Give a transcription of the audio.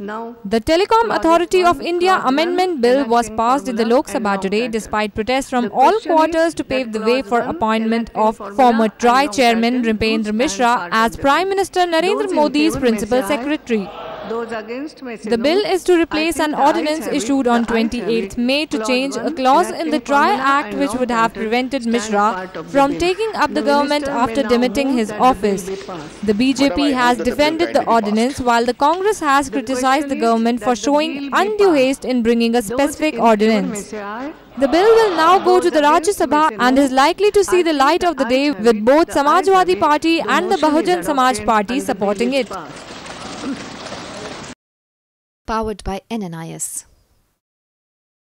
Now, The Telecom Authority of India Amendment Bill was passed in the Lok Sabha today despite protests from all quarters to pave the way for appointment of former TRAI chairman Nripendra Mishra as Prime Minister Narendra Modi's principal secretary. Those against may say The no. bill is to replace an ordinance issued on ayes have 28th. May to change a clause in the enacting TRAI formula Act which would have prevented Mishra part of the from taking up the The government after demitting his that the bill office. The BJP has move that the bill defended the kindly be passed. ordinance while the Congress has criticized the government for showing undue haste in bringing a specific in favor may ordinance. The bill will now go to the Rajya Sabha and is likely to see the light of the day with both the ayes have Samajwadi. Party and the Bahujan Samaj Party and the bill supporting it. Powered by NNIS.